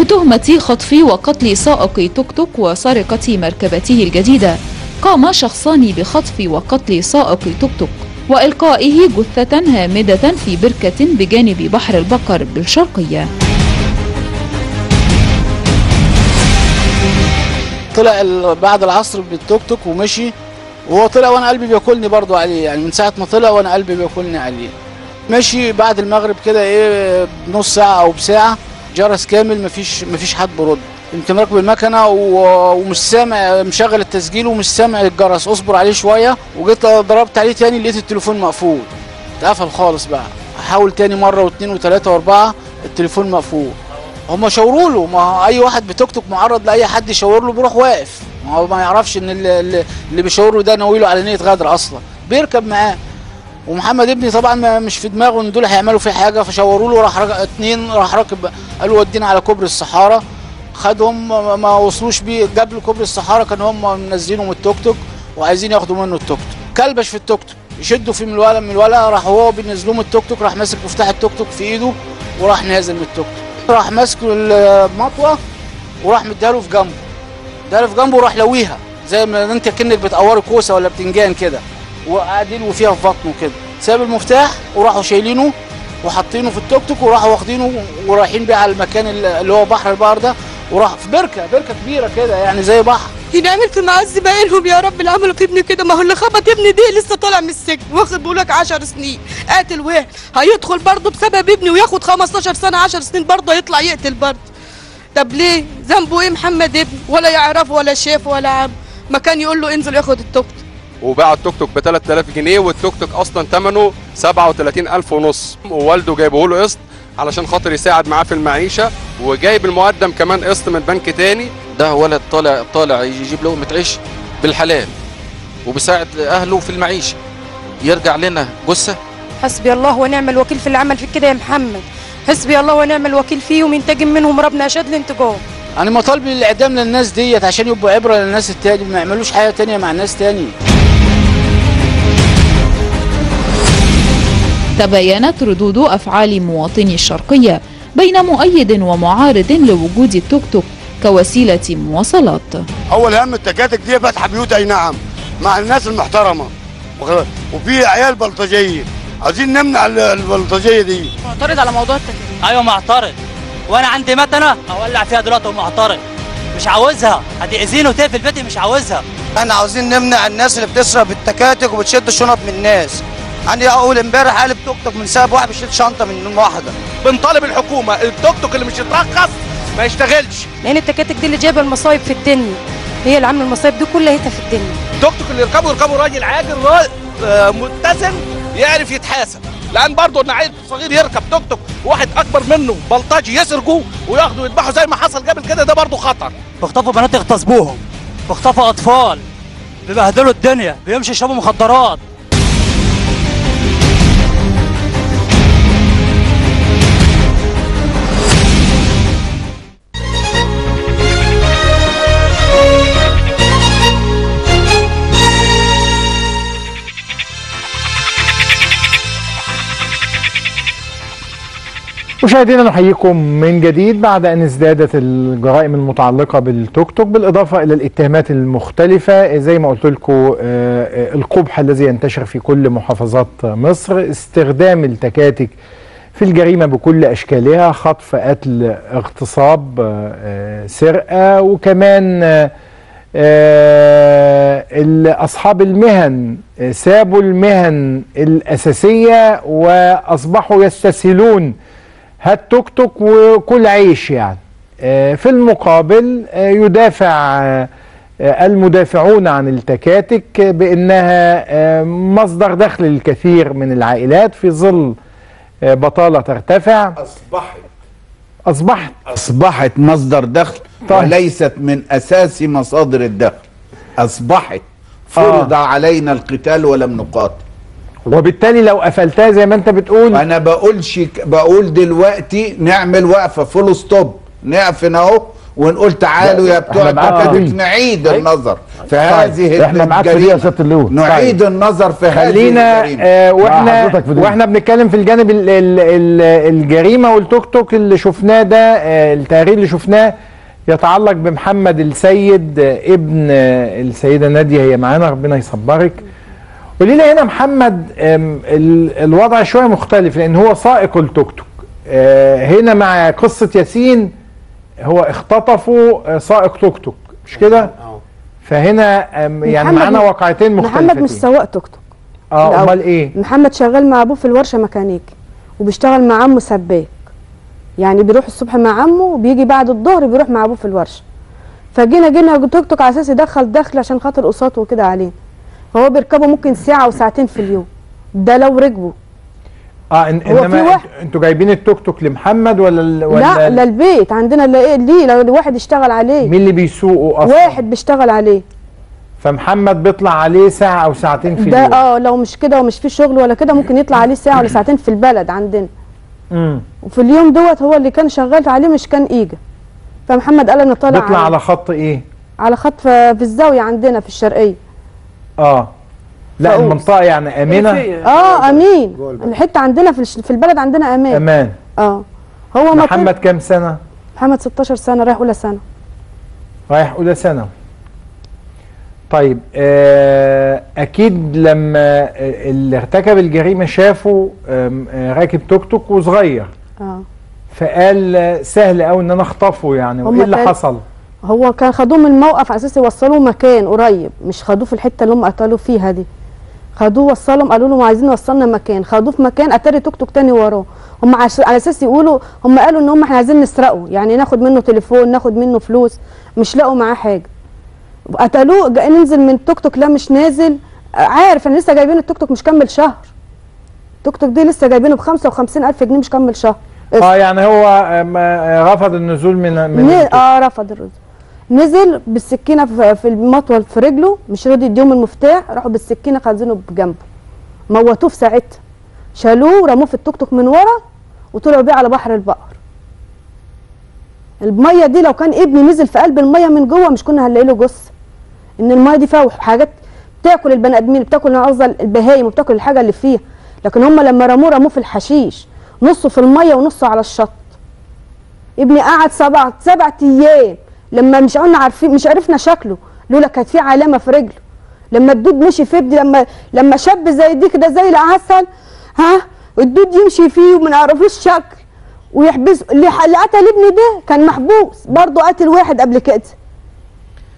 بتهمة خطف وقتل سائق توك توك وسرقة مركبته الجديدة قام شخصان بخطف وقتل سائق توك توك وإلقائه جثة هامدة في بركة بجانب بحر البقر بالشرقية. طلع بعد العصر بالتوك توك ومشي وهو طلع وأنا قلبي بياكلني برضو عليه يعني من ساعة ما طلع وأنا قلبي بياكلني عليه. مشي بعد المغرب كده إيه بنص ساعة أو بساعة جرس كامل مفيش مفيش حد برد. يمكن راكب المكنة ومش سامع مشغل التسجيل ومش سامع الجرس. اصبر عليه شوية. وجيت ضربت عليه تاني لقيت التليفون مقفول. اتقفل خالص بقى. احاول تاني مرة واثنين وثلاثه واربعة التليفون مقفول. هم شاوروا له. ما أي واحد بتوك توك معرض لأي حد يشاور له بيروح واقف. ما هو ما يعرفش إن اللي- اللي بيشاور له ده ناوي له على نيه غدر أصلا. بيركب معاه. ومحمد ابني طبعا مش في دماغه إن دول هيعملوا فيه حاجة فشاوروا له راح. اتنين راح راكب قالوا ودينا على كوبري الصحارى خدهم ما- وصلوش بيه جاب له كوبري الصحارى كانوا هم منزلينه من التوك توك وعايزين ياخدوا منه التوك توك. كلبش في التوك توك يشدوا فيه من الولا من الولا راح هو بينزلوه من التوك توك راح ماسك مفتاح التوك توك في إيده وراح نازل من التوك توك. راح ماسك المطوة وراح مديها في جنبه. له في جنبه وراح لويها زي ما انت كأنك بتقوري كوسة ولا بتنجان كده. وقاعد يلوي فيها في بطنه كده ساب المفتاح وراحوا شايلينه وحاطينه في التوك توك وراحوا واخدينه ورايحين بيه على المكان اللي هو بحر البحر ده. وراح في بركة بركة كبيرة كده يعني زي بحر. ينعمل في معز باقيلهم يا رب. اللي عملوا في ابني كده ما هو اللي خبط ابني دي لسه طالع من السجن. واخد بقولك 10 سنين. قاتل واحد. هيدخل برضه بسبب ابني وياخد 15 سنة 10 سنين برضه هيطلع يقتل برضه. طب ليه؟ ذنبه إيه محمد ابني؟ ولا يعرفه ولا شافه ولا عم ما كان يقول له انزل ياخد التوك توك. وباع التوك توك ب 3000 جنيه والتوك توك أصلا ثمنه 37000 ونص. ووالده جايبه له قسط علشان خاطر يساعد معاه في المعيشة وجايب المقدم كمان قسط من بنك تاني. ده ولد طالع طالع يجيب لقمة عيش بالحلال وبيساعد أهله في المعيشة. يرجع لنا جثة. حسبي الله ونعم الوكيل في اللي عمل فيك كده يا محمد. حسبي الله ونعم الوكيل فيه ومنتجم منهم ربنا أشد الانتقام أنا مطالبي الاعدام للناس ديت عشان يبقوا عبرة للناس التاني ما يعملوش حاجة تانية مع الناس تاني. تباينت ردود أفعال مواطني الشرقية بين مؤيد ومعارض لوجود التوك توك كوسيلة مواصلات. أول هم التكاتك دي فاتحه بيوت أي نعم مع الناس المحترمة. واخد- وفي عيال بلطجية. عايزين نمنع ال- البلطجية دي. معترض على موضوع التكاتك. أيوه معترض. وأنا عندي مكنه أولع فيها دلوقتي ومعترض. مش عاوزها. هتأذيني وتقفل بيتي مش عاوزها. إحنا عاوزين نمنع الناس اللي بتسرق التكاتك وبتشد الشنط من الناس. يعني اول امبارح قالب توك توك من سبب واحد بيشيل شنطة من واحدة. بنطالب الحكومة التوك توك اللي مش يترخص ما يشتغلش. لأن التكاتك دي اللي جايبة المصايب في الدنيا. هي اللي عاملة المصايب دي كلها في الدنيا. التوك توك اللي يركبه يركبه راجل عاجل را- آه، متزن يعرف يتحاسب. لأن برضه إن عيل صغير يركب توك توك واحد أكبر منه بلطجي يسرقه وياخده ويذبحه زي ما حصل قبل كده ده برضه خطر. بيخطفوا بنات يغتصبوهم بيخطفوا أطفال بيبهدلوا الدنيا بيمشوا يشربوا مخدرات. مشاهدينا نحييكم من جديد بعد أن ازدادت الجرائم المتعلقة بالتوك توك بالإضافة إلى الاتهامات المختلفة. زي ما قلت لكم القبح الذي ينتشر في كل محافظات مصر استخدام التكاتك في الجريمة بكل أشكالها خطف قتل اغتصاب آه، آه، سرقة وكمان آه، آه، أصحاب المهن آه، سابوا المهن الأساسية وأصبحوا يستسهلون هات توك توك وكل عيش يعني. آه، في المقابل آه، يدافع آه، آه، المدافعون عن التكاتك بأنها آه، مصدر دخل للكثير من العائلات في ظل آه، بطالة ترتفع. أصبحت. أصبحت. أصبحت مصدر دخل طيب. وليست من أساس مصادر الدخل. أصبحت. فرض علينا القتال ولم نقاتل. وبالتالي لو قفلتها زي ما انت بتقول أنا بقولش بقول دلوقتي نعمل وقفة full stop نقف هنا اهو ونقول تعالوا يا بتوع التكاتك دي. نعيد طيب. النظر في طيب. هذه إحنا معاك في يا. سيادة اللواء. نعيد طيب. النظر في هذه خلينا الجريمة. آه وإحنا. وإحنا بنتكلم في الجانب ال ال ال الجريمة والتوك توك اللي شفناه ده آه التقرير اللي شفناه يتعلق بمحمد السيد آه ابن آه السيدة نادية هي معانا ربنا يصبرك قولي لي هنا محمد الوضع شوية مختلف لأن هو سائق التوك توك. آه هنا مع قصة ياسين هو اختطفوا آه، سائق توك توك. مش كده؟ فهنا آم، يعني محمد معانا واقعتين مختلفتين محمد مش سواق توك توك. آه. أمال إيه؟ محمد شغال مع أبوه في الورشة ميكانيكي وبيشتغل مع عمه سباك. يعني بيروح الصبح مع عمه وبيجي بعد الظهر بيروح مع أبوه في الورشة. فجينا جينا توك توك على أساس يدخل دخل عشان خاطر أقساط وكده عليه. فهو بيركبه ممكن ساعة وساعتين في اليوم. ده لو ركبه. آه إن هو إنما انتوا- جايبين التوك توك لمحمد ولا ال- ولا لا البيت عندنا لا إيه ليه؟ لو واحد اشتغل عليه. مين اللي بيسوقه أصلا؟ واحد بيشتغل عليه. فمحمد بيطلع عليه ساعة أو ساعتين في ده اليوم. آه لو مش كده ومش في شغل ولا كده ممكن يطلع عليه ساعة ولا ساعتين في البلد عندنا. امم وفي اليوم دوت هو اللي كان شغال عليه مش كان إيجا. فمحمد قال أنا طالع بيطلع على خط إيه؟ على خط في في الزاوية عندنا في الشرقية. آه. لا فؤوس. المنطقة يعني امنه آه أمين. الحتة عندنا في في البلد عندنا أمان أمان. آه. هو محمد كام سنة؟ محمد 16 سنة رايح أولى سنة. رايح أولى ثانوي طيب آه أكيد لما اللي ارتكب الجريمة شافه آه، راكب توك توك وصغير. آه. فقال سهل قوي إن أنا أخطفه يعني وإيه اللي حصل؟ هو كان خدوه من الموقف على أساس يوصلوه مكان قريب مش خدوه في الحتة اللي هم قتلوه فيها دي. خدوه وصلهم قالوا لهم عايزين نوصلنا مكان. خدوه في مكان أتاري توك توك تاني وراه. هم عش... على أساس يقولوا هم قالوا ان هم إحنا عايزين نسرقه. يعني ناخد منه تليفون ناخد منه فلوس. مش لاقوا معاه حاجة. قتلوه ننزل من توك توك لا مش نازل. عارف أنا لسه جايبين التوك توك مش كمل شهر. توك توك دي لسه جايبينه ب 55000 جنيه مش كمل شهر. آه يعني هو آم، آه، رفض النزول من من. آه رفض الرز نزل بالسكينة في المطول في رجله مش راضي يديهم المفتاح راحوا بالسكينة خازنه بجنبه. موتوه في ساعتها. شالوه ورموه في التوك توك من ورا وطلعوا بيه على بحر البقر. المية دي لو كان ابني نزل في قلب المية من جوه مش كنا هنلاقي له جثة. إن المية دي فيها حاجات بتاكل البني آدمين بتاكل قصدي البهايم وبتاكل الحاجة اللي فيها. لكن هم لما رموه رموه في الحشيش. نصه في المية ونصه على الشط. ابني قعد سبع سبع أيام. لما مش قلنا عارفين مش عرفنا شكله. لولا كانت في علامة في رجله. لما الدود مشي في ابني لما لما شاب زي دي كده زي العسل ها؟ الدود يمشي فيه وما نعرفوش شكل. ويحبس اللي قتل ابني ده كان محبوس. برضه قتل واحد قبل كده.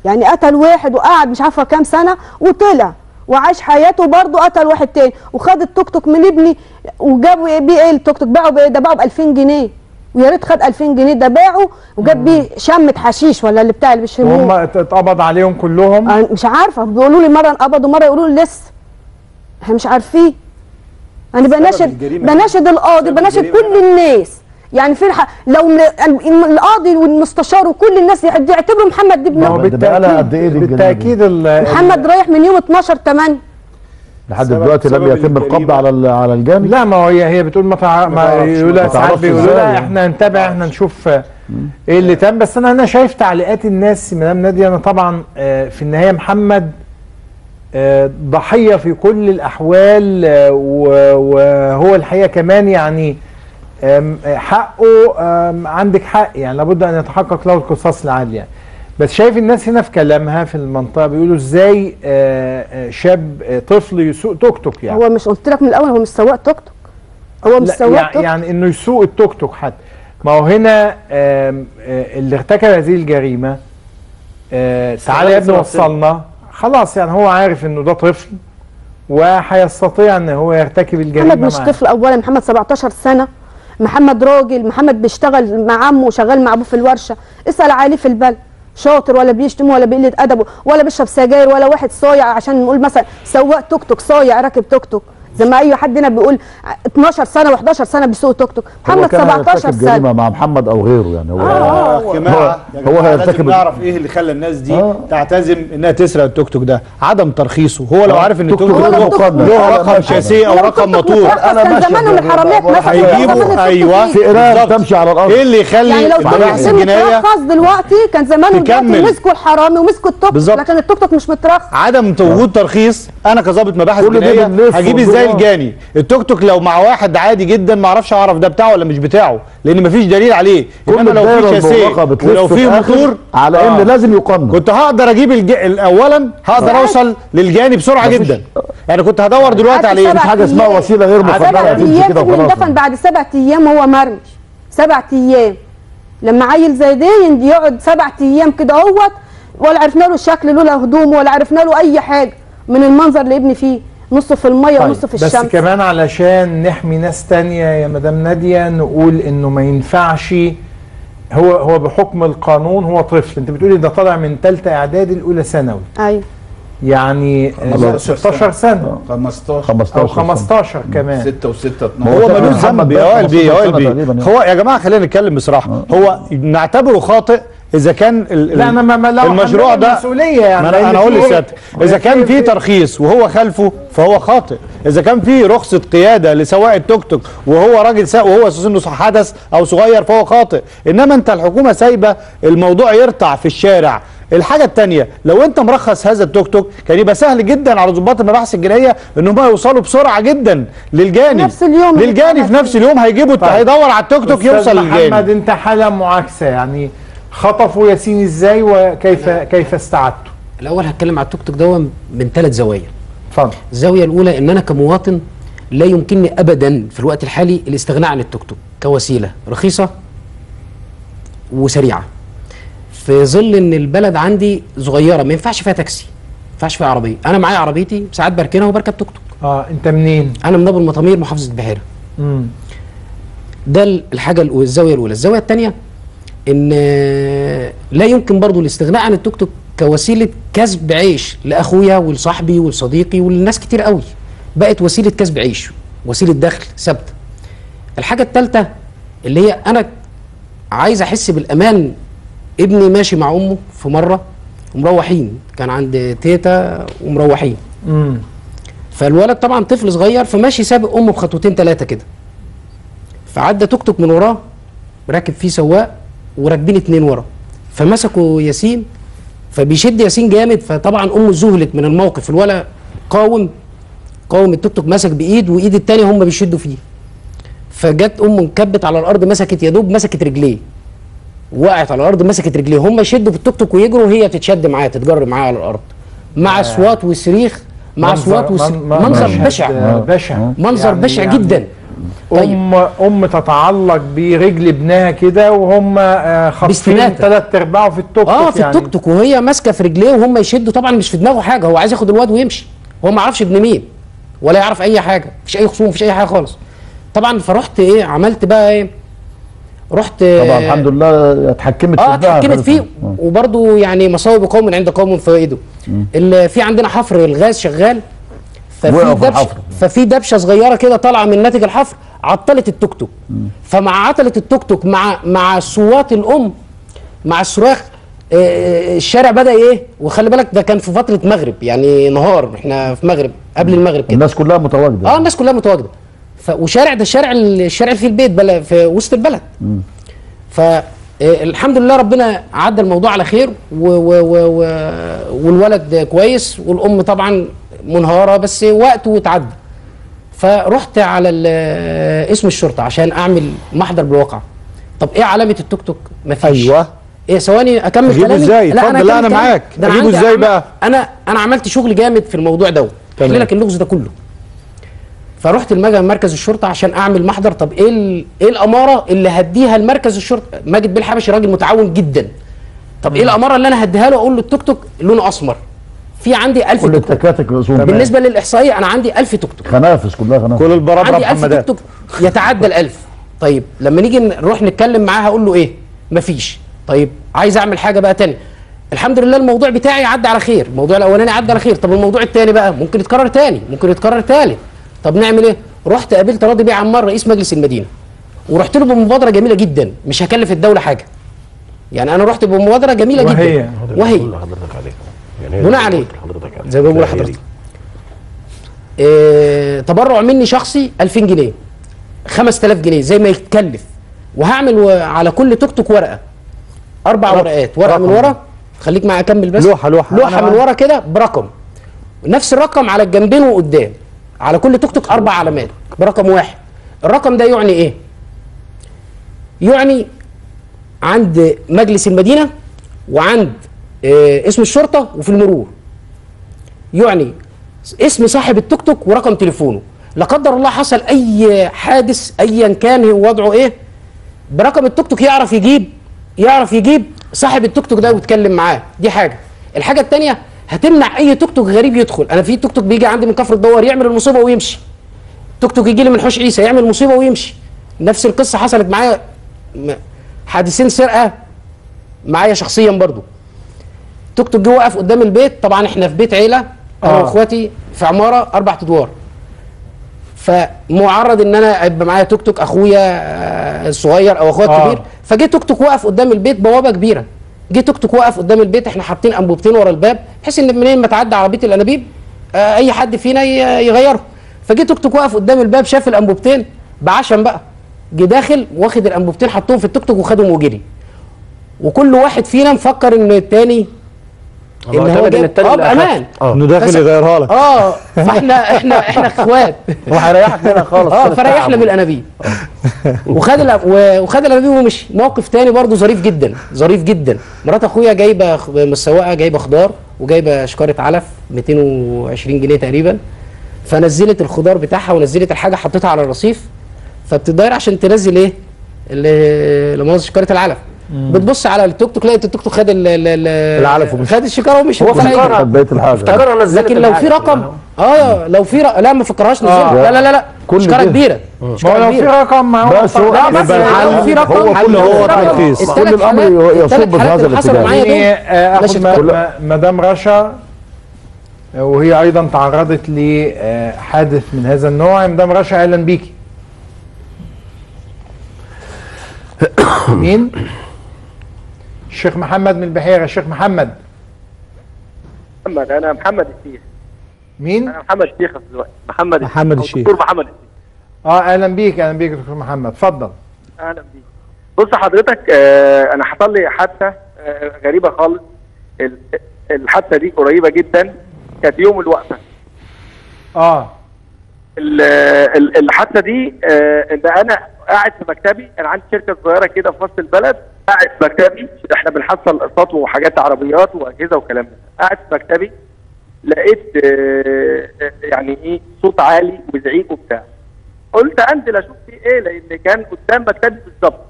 يعني قتل واحد وقعد مش عارفة كام سنة وطلع. وعاش حياته برضه قتل واحد تاني. وخد التوك توك من ابني وجابوا بيه إيه؟ التوك توك باعه بايه ده باعه ب 2000 جنيه. ويا ريت خد 2000 جنيه ده باعه وجاب بيه شمة حشيش ولا اللي بتاع اللي هم بيشموه ات- اتقبض عليهم كلهم. أنا مش عارفة بيقولوا لي مرة انقبضوا مرة يقولوا لي لسه. إحنا مش عارفين. أنا بناشد بناشد القاضي بناشد كل الناس. يعني في الح... لو القاضي والمستشار وكل الناس يعتبروا محمد دي ما هو ابنه بالتاكيد بالتأكيد ال- محمد رايح من يوم 12 8 لحد دلوقتي لم يتم القبض على ال- على الجاني لا ما هو هي هي بتقول ما تع... ما تعرفش، يقول ما ساعات بيقولوا لا يعني. إحنا نتابع إحنا نشوف آه، إيه اللي تم. بس أنا أنا شايف تعليقات الناس مدام نادية أنا طبعا آه، في النهاية محمد آه، ضحية في كل الأحوال وهو الحقيقة كمان يعني حقه عندك حق. يعني لابد أن يتحقق له القصاص العادل يعني. بس شايف الناس هنا في كلامها في المنطقة بيقولوا إزاي آه، آه، شاب آه، طفل يسوق توك توك يعني. هو مش قلت لك من الأول هو مش سواق توك توك؟ هو مش سواق يعني, توك يعني إنه يسوق التوك توك حتى. ما هو هنا اللي ارتكب هذه الجريمة تعالى يا ابني وصلنا. خلاص يعني هو عارف إنه ده طفل وهيستطيع إن هو يرتكب الجريمة محمد مش معاه. طفل أولا محمد 17 سنة. محمد راجل محمد بيشتغل مع عمه وشغال مع أبوه في الورشة. اسأل عليه في البلد. شاطر ولا بيشتم ولا بيقل أدبه ولا بيشرب سجاير ولا واحد صايع عشان نقول مثلا سواق توك توك صايع راكب توك توك. زي ما أي حد هنا بيقول 12 سنة و11 سنة بيسوق توك توك. هو محمد كان 17 سنة هيرتكب جريمة مع محمد أو غيره يعني. هو يا جماعة يا هو جماعة لازم هيرتكب نعرف إيه اللي خلى الناس دي تعتزم إنها تسرق التوك توك ده؟ عدم ترخيصه. هو لو آه، عارف إن توك التوك توك توك له رقم. شاسيه أو رقم توك توك موتور مترخص كان ماشي. زمانهم الحراميات مثلا. هيجيبوا زمان التوك أيوه. توك. في ايران بالظبط. تمشي على الأرض. إيه اللي يخلي يعني لو كان مترخص دلوقتي كان زمان دلوقتي تكمل. مسكوا الحرامي ومسكوا التوك بالظبط. لكن التوك توك مش مترخص عدم وجود ترخيص. أنا كظابط مباحث جنائيه هجيب إزاي وندور. الجاني التوك توك لو مع واحد عادي جدا ما أعرفش اعرف ده بتاعه ولا مش بتاعه لأن مفيش دليل عليه. كل إنما لو في شاسيه ولو في موتور على إن لازم يقنن. كنت هقدر أجيب الج... اولا هقدر أوصل للجاني بسرعة جدا. يعني كنت هدور دلوقتي على إيه؟ سبع حاجة اسمها. وسيلة غير مقننة سبع تمشي كده وخلاص. اندفن بعد سبع أيام هو مرمي سبع أيام. لما عيل زي ده يقعد سبع أيام كده أهوت ولا عرفنا له الشكل لولا هدومه ولا عرفنا له أي حاجة من المنظر اللي ابني فيه. نصه في المية طيب ونصه في بس الشمس. كمان علشان نحمي ناس تانية يا مدام نادية نقول إنه ما ينفعش هو هو بحكم القانون هو طفل. أنت بتقولي ده طالع من ثالثه إعدادي الاولى ثانوي. أيوه يعني آه، خلاص. 16 سنة. 15 15 أو 15 كمان. 6 و6 هو ملوش ذنب يا وائل بيه يا وائل بيه. تقريباً يعني. هو يا جماعة خلينا نتكلم بصراحة. هو نعتبره خاطئ إذا كان ال- لا أنا ما ما لو المشروع ده المسؤوليه يعني أنا أقول لسيادتك إذا كان في ترخيص وهو خلفه فهو خاطئ. إذا كان في رخصة قيادة لسواق التوك توك وهو راجل ساق وهو سنه حدث أو صغير فهو خاطئ. إنما أنت الحكومة سايبة الموضوع يرتع في الشارع. الحاجة التانية لو أنت مرخص هذا التوك توك كان يبقى سهل جدا على ضباط المباحث الجنائية ان هم يوصلوا بسرعة جدا للجاني. نفس اليوم للجاني في نفس اليوم هيجيبوا طيب. هيدور على التوك توك يوصل محمد للجاني إنت حالة معاكسة يعني. خطفوا ياسين إزاي وكيف كيف استعدته الأول هتكلم على التوك توك ده من ثلاث زوايا. اتفضل. الزاوية الأولى إن أنا كمواطن لا يمكنني ابدا في الوقت الحالي الاستغناء عن التوك توك كوسيلة رخيصة وسريعة. في ظل إن البلد عندي صغيرة ما ينفعش فيها تاكسي ما ينفعش فيها عربية. أنا معايا عربيتي ساعات بركنها وبركب توك توك. آه أنت منين؟ أنا من أبو المطامير محافظة البحيره امم ده ال- الحاجة الزاوية الأولى. الزاوية الثانية إن آه، لا يمكن برضو الاستغناء عن التوك توك كوسيلة كسب عيش لأخويا ولصاحبي ولصديقي ولناس كتير قوي. بقت وسيلة كسب عيش وسيلة دخل ثابتة. الحاجة الثالثه اللي هي أنا عايز أحس بالأمان ابني ماشي مع أمه في مرة ومروحين. كان عند تيتا ومروحين. امم فالولد طبعا طفل صغير فماشي سابق أمه بخطوتين ثلاثة كده. فعدى توك توك من وراه راكب فيه سواق وراكبين اتنين ورا. فمسكوا ياسين فبيشد ياسين جامد. فطبعا أمه ذهلت من الموقف. الولد قاوم قاوم التوك توك مسك بإيد وإيد التانية هم بيشدوا فيه. فجت أمه انكبت على الأرض مسكت يا دوب مسكت رجليه. وقعت على الأرض مسكت رجليه. هم يشدوا في التوك توك ويجروا وهي تتشد معاه تتجر معاه على الأرض. مع أصوات وصريخ مع أصوات من- منظر بشع. بشع. منظر يعني- بشع يعني جدا ام أم تتعلق برجل ابنها كده وهم آه، خاطفين. ثلاث ارباعه في التوك توك آه في يعني. التوك توك وهي ماسكة في رجليه وهم يشدوا طبعا مش في دماغه حاجة هو عايز ياخد الواد ويمشي هو ما يعرفش ابن مين ولا يعرف أي حاجة مفيش أي خصوم مفيش أي حاجة خالص طبعا فرحت إيه عملت بقى إيه رحت طبعا الحمد لله اتحكمت آه اتحكمت. فيه آه. وبرضه يعني مصائب قوم عند قوم فوائده اللي في عندنا حفر الغاز شغال ففي دبشه. ففي دبشة صغيرة كده طالعة من ناتج الحفر عطلت التوك توك. فمع عطلت التوك توك مع مع صوات الأم مع الصراخ آه، آه، الشارع بدأ إيه؟ وخلي بالك ده كان في فترة مغرب يعني نهار إحنا في مغرب قبل المغرب كده. الناس كلها متواجدة. آه الناس كلها متواجدة. ف... وشارع ده الشارع الشارع في البيت بلا في وسط البلد. فالحمد لله ربنا عدى الموضوع على خير و و و و والولد كويس والأم طبعا منهارة بس وقته وتعدى. فرحت على اسم الشرطة عشان أعمل محضر بالواقع. طب إيه علامة التوك توك؟ مفيش أيوه. إيه ثواني أكمل كلامي؟ اتفضل، لا، هكمل أنا كلامي. معاك. إزاي أعمل- بقى؟ أنا أنا عملت شغل جامد في الموضوع ده. تمام. احكي لك اللغز ده كله. فرحت مركز الشرطة عشان أعمل محضر. طب إيه إيه الأمارة اللي هديها لمركز الشرطة؟ ماجد بيه الحبشي راجل متعاون جدا. طب إيه الأمارة اللي أنا هديها له؟ أقول له التوك توك لونه أسمر. في عندي 1000 كل توك توك التكاتك بالنسبة للإحصائية أنا عندي 1000 توك توك خنافس كلها خنافس. كل البرابره عندي 1000 توك توك يتعدى ال 1000 طيب لما نيجي نروح نتكلم معاه هقول له إيه؟ مفيش. طيب عايز أعمل حاجة بقى تاني. الحمد لله الموضوع بتاعي عدى على خير. الموضوع الأولاني عدى على خير. طب الموضوع التاني بقى؟ ممكن يتكرر تاني. ممكن يتكرر تالت. طب نعمل إيه؟ رحت قابلت راضي بيه عمار رئيس مجلس المدينة. ورحت له بمبادرة جميلة جدا. مش هكلف الدولة حاجة. يعني أنا رحت بمبادرة جميلة وهي؟ جدا. وهي. بناء عليه زي ما بقول لحضرتك. إيه تبرع مني شخصي 2000 جنيه 5000 جنيه زي ما يتكلف وهعمل على كل توك توك ورقة. أربع. ورقات ورقة من. ورا. خليك معايا أكمل بس. لوحة. لوحة. أنا من. ورا كده برقم. نفس الرقم على الجنبين وقدام. على كل توك توك أربع علامات برقم واحد. الرقم ده يعني إيه؟ يعني عند مجلس المدينة وعند آه، قسم الشرطة وفي المرور. يعني اسم صاحب التوك توك ورقم تليفونه. لا قدر الله حصل أي حادث ايا كان وضعه إيه؟ برقم التوك توك يعرف يجيب يعرف يجيب صاحب التوك توك ده ويتكلم معاه. دي حاجة. الحاجة الثانية هتمنع أي توك توك غريب يدخل. أنا في توك توك بيجي عندي من كفر الدوار يعمل المصيبة ويمشي. توك توك يجي لي من حوش عيسى يعمل مصيبة ويمشي. نفس القصة حصلت معايا حادثين سرقة معايا شخصيا برضو. توك توك جه واقف قدام البيت طبعا إحنا في بيت عيلة أنا آه. وإخواتي في عمارة أربع أدوار. فمعرض إن أنا يبقى معايا توك توك أخويا آه، الصغير أو أخويا آه. الكبير فجه توك توك واقف قدام البيت بوابة كبيرة. جه توك توك واقف قدام البيت إحنا حاطين أنبوبتين ورا الباب بحيث إن منين ما تعدي عربيه الأنابيب آه، أي حد فينا يغيره. فجه توك توك واقف قدام الباب شاف الأنبوبتين بعشم بقى. جه داخل واخد الأنبوبتين حطهم في التوك توك وخدهم وجري وكل واحد فينا مفكر ان التاني إن هو جايب التاني آه. بأمان. آه. إنه داخل يغيرها لك. آه فاحنا إحنا إحنا اخوات وهيريحك هنا خالص. آه من فريحنا التعب. بالانابيب وخد وخد الأنابيب ومشي. موقف تاني برضه ظريف جدا ظريف جدا. مرات أخويا جايبة من السواقه جايبة خضار وجايبة شكارة علف 220 جنيه تقريبا. فنزلت الخضار بتاعها ونزلت الحاجة حطيتها على الرصيف. فبتداير عشان تنزل إيه؟ اللي لما شكارة العلف. بتبص على التوك توك لقيت التوك توك خد ال- ال- ال- العلف ومشي. خد الشكاره ومشي. هو الحاجة. افتكرها نزلت لكن لو في. رقم. آه لو في رقم لا ما فكرهاش نزلها. آه. لا لا لا لا. كل شكاره. كبيرة. ما هو شكاره لو في رقم ما هو بس هو لا بس لو في رقم؟ هو كله هو ترخيص كل الأمر يصب في هذا الاتجاه. دول آه،. م- مدام رشا آه، وهي أيضا تعرضت لحادث من هذا النوع. مدام رشا أهلا بيكي. مين؟ الشيخ محمد من البحيرة. الشيخ محمد. محمد أنا محمد الشيخ. مين؟ أنا محمد الشيخ دلوقتي. محمد محمد الشيخ. دكتور محمد الشيخ. آه أهلا بيك أهلا بيك يا دكتور محمد. اتفضل. أهلا بيك. بص حضرتك آه أنا حصل لي حادثة آه غريبة خالص. ال- الحادثة دي قريبة جدا. كانت يوم الوقفة. آه. ال- ال- الحادثة دي آه إن أنا قاعد في مكتبي أنا عندي شركة صغيرة كده في وسط البلد. قاعد في مكتبي إحنا بنحصل اقساط وحاجات عربيات وأجهزة وكلام ده. قاعد في مكتبي لقيت آه يعني إيه صوت عالي وزعيق وبتاع. قلت أنزل أشوف في إيه لأن كان قدام مكتبي بالظبط.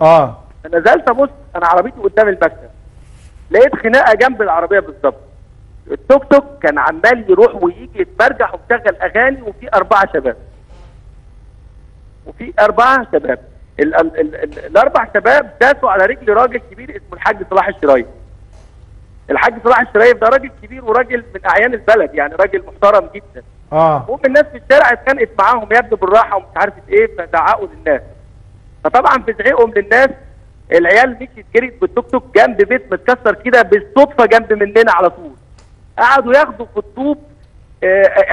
آه. فنزلت أبص أنا عربيتي قدام المكتب. لقيت خناقة جنب العربية بالظبط. التوك توك كان عمال يروح ويجي يتمرجح ومشغل أغاني وفي أربعة شباب. وفي أربعة شباب. ال ال ال ال الأربع شباب داسوا على رجل راجل كبير اسمه الحاج صلاح الشرايف. الحاج صلاح الشرايف ده راجل كبير وراجل من أعيان البلد يعني راجل محترم جدا. آه. المهم الناس في الشارع اتخانقت معاهم يا ابني بالراحة ومش عارف إيه فزعقوا للناس. فطبعا في زعيقهم للناس العيال مشيت جريت بالتوك توك جنب بيت متكسر كده بالصدفة جنب مننا على طول. قعدوا ياخدوا في الطوب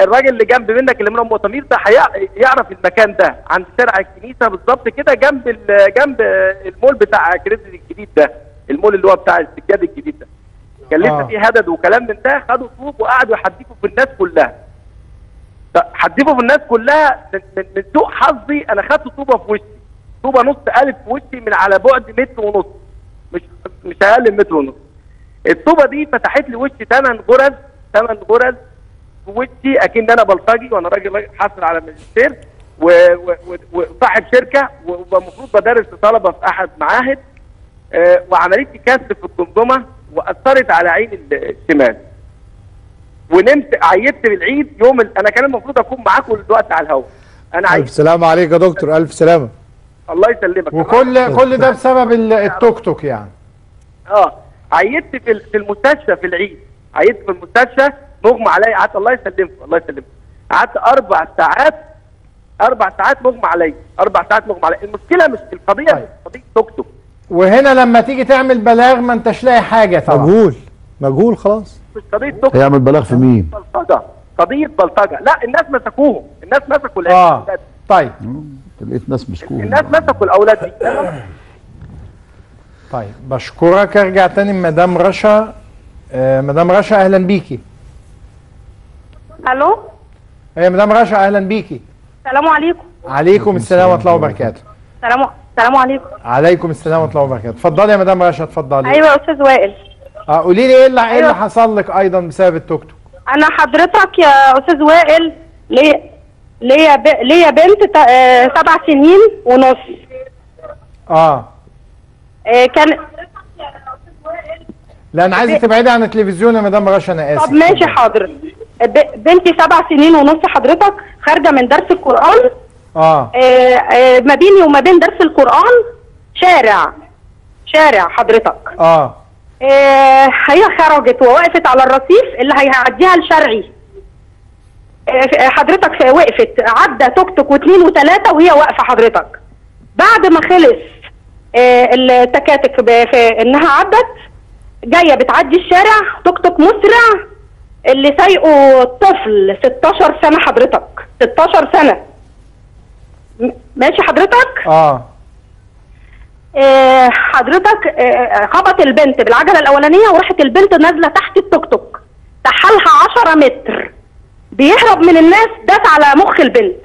الراجل اللي جنب منك اللي من أم وطمير ده هيع- يعرف المكان ده عند شارع الكنيسة بالظبط كده جنب جنب المول بتاع كريدت الجديد ده المول اللي هو بتاع السجاد الجديد ده. كان لسه آه. فيه هدد وكلام من ده خدوا طوب وقعدوا يحدفوا في الناس كلها. حدفوا في الناس كلها من, سوء حظي أنا خدت طوبة في وشي. طوبة نص قالب في وشي من على بعد متر ونص مش مش أقل من متر ونص. الطوبة دي فتحت لي وشي ثمان غرز ثمان غرز في وشي اكن أنا بلطجي وأنا راجل راجل حاصل على ماجستير و- و- و- وصاحب شركة ومفروض بدرس لطلبه في أحد معاهد آه، وعملت لي كسر في الجمجمة وأثرت على عين ال- الشمال. ونمت عيبت بالعيد يوم ال... أنا كان المفروض أكون معاكم دلوقتي على الهواء أنا ألف عيبت سلامة عليك يا دكتور ألف سلامة. الله يسلمك. وكل كل ده بسبب ال- التوك توك يعني. آه عيدت في ال- في المستشفى في العيد. عيدت في المستشفى مغمى عليا. قعدت الله يسلمكم الله يسلمكم. قعدت أربع ساعات أربع ساعات مغمى عليا. أربع ساعات مغمى عليا. المشكلة مش في القضية مش قضية توك توك وهنا لما تيجي تعمل بلاغ ما انتش لاقي حاجة طبعا. مجهول مجهول خلاص. مش قضية توك توك هيعمل بلاغ في مين؟ بلطجة. قضية بلطجة. لا الناس مسكوهم. الناس مسكوا آه. الاولاد طيب لقيت ناس مسكوهم. الناس مسكوا الأولاد دي. طيب بشكرك. ارجع تاني مدام رشا. آه مدام رشا أهلا بيكي. ألو؟ يا مدام رشا أهلا بيكي. السلام عليكم. عليكم السلام ورحمة الله وبركاته. سلام السلام عليكم. عليكم السلام ورحمة الله وبركاته. اتفضلي يا مدام رشا اتفضلي. أيوه يا أستاذ وائل. آه قولي لي إيه اللي إيه اللي أيوة. حصل لك أيضا بسبب التوك توك؟ أنا حضرتك يا أستاذ وائل ليا ليا ب... ليا بنت تا- آه، سبع سنين ونص. آه. آه، كان لا أنا عايزك تبعدي عن التلفزيون يا مدام رشا أنا آسف. طب ماشي حاضر. بنتي سبع سنين ونص حضرتك خارجة من درس القرآن. آه. آه، آه، ما بيني وما بين درس القرآن شارع شارع حضرتك. آه. آه، هي خرجت ووقفت على الرصيف اللي هيعديها الشرعي. آه، حضرتك وقفت عدى توك توك واثنين وثلاثة وهي واقفة حضرتك. بعد ما خلص آه، التكاتك في إنها عدت جاية بتعدي الشارع توك توك مسرع اللي سايقه طفل 16 سنة حضرتك. 16 سنة. م- ماشي حضرتك؟ آه. آه، حضرتك آه، خبط البنت بالعجلة الأولانية وراحت البنت نازلة تحت التوك توك. تحالها 10 متر. بيهرب من الناس داس على مخ البنت.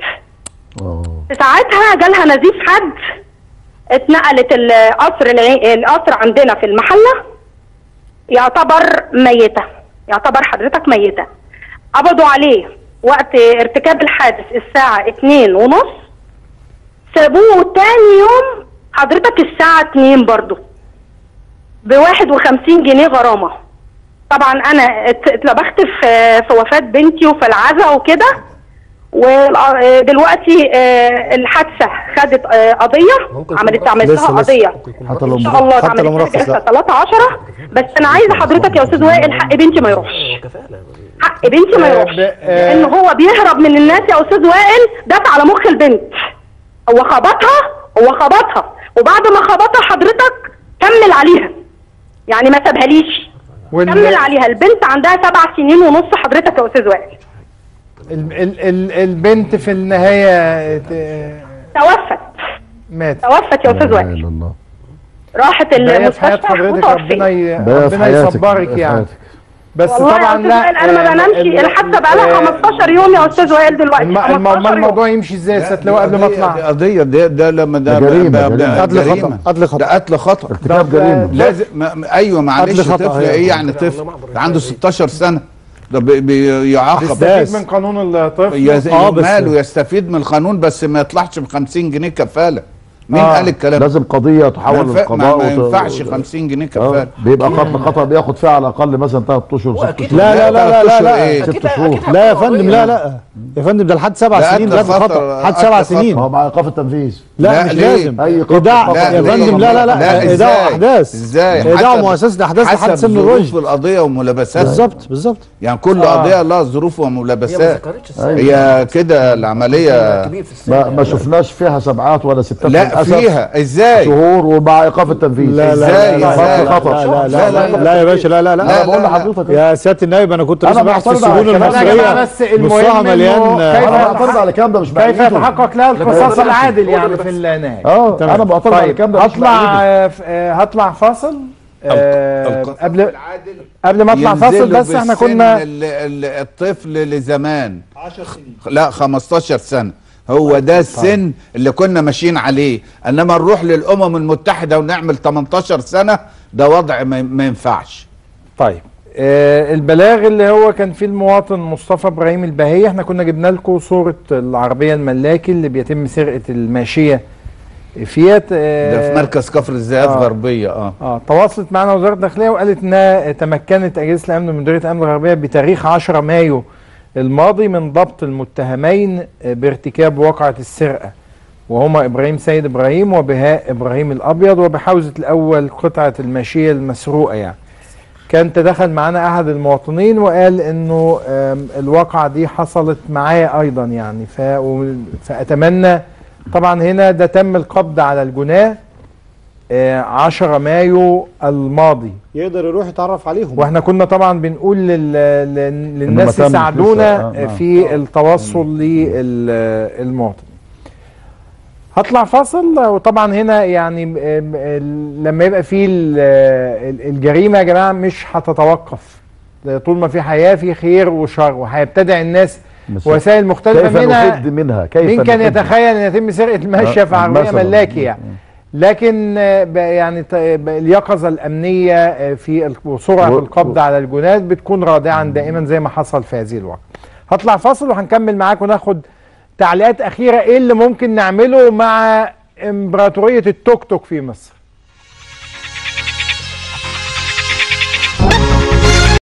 في ساعتها جالها نزيف حد. اتنقلت القصر القصر عندنا في المحلة. يعتبر ميتة. يعتبر حضرتك ميتة. قبضوا عليه وقت ارتكاب الحادث الساعة اتنين ونص. سابوه تاني يوم حضرتك الساعة 2 برضو بواحد وخمسين جنيه غرامة. طبعا أنا ات- اتلبخت في في وفاة بنتي وفي العزا وكده. ودلوقتي الحادثة خدت آه، قضية عملت عملت لها لو إن شاء الله حتى لو مرخص لها لا 3 10 بس أنا عايزة حضرتك يا أستاذ وائل حق بنتي ما يروحش. حق بنتي ما آه، يروحش. آه. لأن هو بيهرب من الناس يا أستاذ وائل داس على مخ البنت. هو خبطها؟ هو خبطها. وبعد ما خبطها حضرتك كمل عليها. يعني ما سابهاليش. كمل عليها. البنت عندها سبع سنين ونص حضرتك يا أستاذ وائل. ال ال ال البنت في النهاية ت- توفت. ماتت. توفت يا أستاذ وائل. راحت المستشفى حضرتك ربنا ربنا يصبرك يعني. حياتك. بس يا طبعا أستاذ لا وائل أنا ما آه، بنامش الحادثه بقى لها آه، 15 يوم يا أستاذ وائل دلوقتي. الم- الم- 15 امال يوم. الموضوع يمشي إزاي؟ ستلاقوا قبل ما دي أطلع. قضية ده, ده لما ده جريمة. قتل جريمة. قتل خطأ. ده قتل خطأ. ارتكاب جريمة. لازم ما- ما- أيوه معلش طفل. إيه يعني؟ طفل ده عنده 16 سنة. ده بي- بيعاقب. بيستفيد من قانون الطفل؟ يز- آه، بس- ماله يستفيد من القانون بس ما يطلعش ب 50 جنيه كفالة. مين آه. قال الكلام ده؟ لازم قضية تحول للقضاء ما, ينفعش 50 جنيه آه، كفاله بيبقى قتل خطأ بياخد فيها على الأقل مثلا ثلاث أشهر ست أشهر لا لا لا لا لا, لا. إيه؟ ست شهور لا يا فندم لا لا يا فندم ده لحد سبع سنين خطر، خطأ لحد سبع. سنين هو مع إيقاف التنفيذ لا, لا، مش ليه؟ لازم ايداع. يا؟ فندم لا لا لا إيداع؟ احداث إزاي إيداع مؤسسه أحداث لحد سن ظروف الرشد القضية وملابساتها بالظبط بالظبط يعني كل آه. قضية لها ظروف وملابسات. هي كده العملية ما, ما شفناش فيها سبعات ولا ستات لا فيها إزاي شهور ومع ايقاف التنفيذ لا لا إزاي؟ لا إزاي؟ لا خطأ. لا لا لا لا, لا يا باشا لا لا لا, لا، أنا بقول لا. لحضرتك يا سياده النائب أنا كنت أنا لسه بحث على السجون المصريه جماعة، بس المهم مليان كيف- أنا معترض على الكلام ده مش كيف. يتحقق لها القصاص العادل يعني في النهايه آه. أنا معترض على طيب الكلام ده مش هطلع. آه، آه، هطلع فاصل آه، القصاص قبل العادل قبل ما اطلع فاصل بس إحنا كنا ال- ال- الطفل لزمان 10 سنين لا 15 سنه هو ده السن اللي كنا ماشيين عليه. إنما نروح للأمم المتحدة ونعمل 18 سنة ده وضع ما ينفعش. طيب. آه البلاغ اللي هو كان فيه المواطن مصطفى إبراهيم البهية إحنا كنا جبنا لكم صورة العربية الملاكي اللي بيتم سرقة الماشية. فيات آه ده في مركز كفر الزيات آه. غربية آه. آه تواصلت معنا وزارة الداخلية وقالت إنها تمكنت أجهزة الأمن من مديرية الأمن الغربية بتاريخ 10 مايو الماضي من ضبط المتهمين بارتكاب واقعة السرقة وهما إبراهيم سيد إبراهيم وبهاء إبراهيم الأبيض وبحوزة الأول قطعة الماشية المسروقة يعني. كان تدخل معانا أحد المواطنين وقال آم، الواقعة دي حصلت معاه أيضا يعني. ف... و- فأتمنى طبعا هنا ده تم القبض على الجناة 10 مايو الماضي يقدر يروح يتعرف عليهم وإحنا كنا طبعا بنقول لل... لل... للناس يساعدونا. آه، آه. في التوصل للمواطن هطلع فاصل وطبعا هنا يعني لما يبقى في ال- ال- الجريمة يا جماعة مش هتتوقف طول ما في حياة في خير وشر وهيبتدع الناس وسائل مختلفة كيف منها منها كيف مين كان؟ يتخيل أن يتم سرقة الماشيه في آه، عربيه مثلاً. ملاكي يعني لكن آه، يعني ب- اليقظة الأمنية آه، في وسرعه القبض على الجنات بتكون رادعا دائما زي ما حصل في هذه الوقت. هطلع فاصل وهنكمل معاكم وناخد تعليقات أخيرة. إيه اللي ممكن نعمله مع إمبراطورية التوك توك في مصر؟